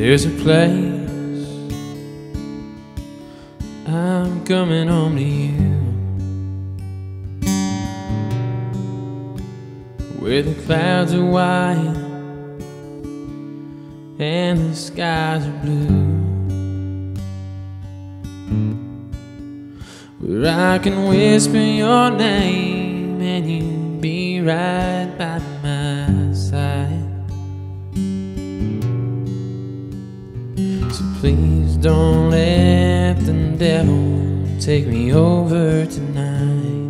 There's a place I'm coming home to you. Where the clouds are white And the skies are blue. Where I can whisper your name And you be right by my please don't let the devil take me over tonight.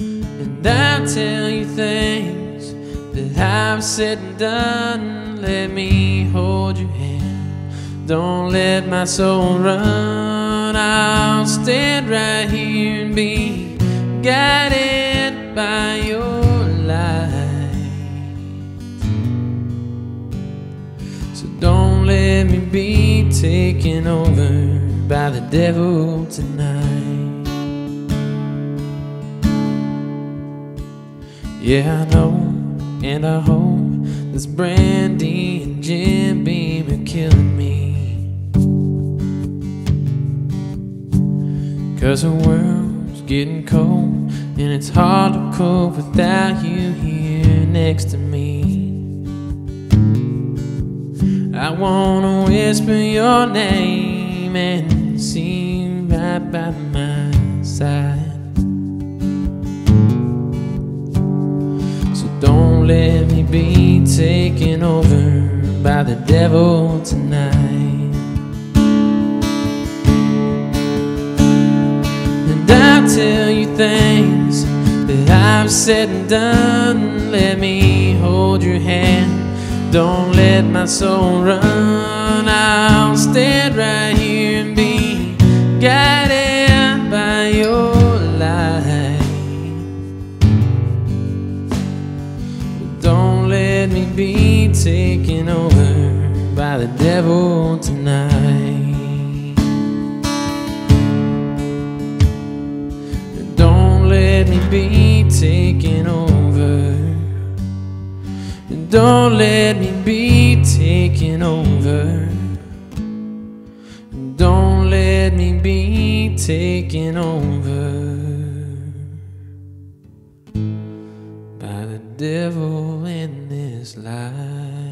And I'll tell you things that I've said and done. Let me hold your hand. Don't let my soul run. I'll stand right here and be guided by your So don't let me be taken over by the devil tonight. Yeah, I know, and I hope this brandy and Jim Beam are killing me. Cause the world's getting cold, and it's hard to cope without you here next to me. I wanna whisper your name and see you right by my side. So don't let me be taken over by the devil tonight. And I'll tell you things that I've said and done. Let me hold your hand don't let my soul run. I'll stand right here and be guided by your light. Don't let me be taken over by the devil tonight. Don't let me be Don't let me be taken over. Don't let me be taken over by the devil in this life.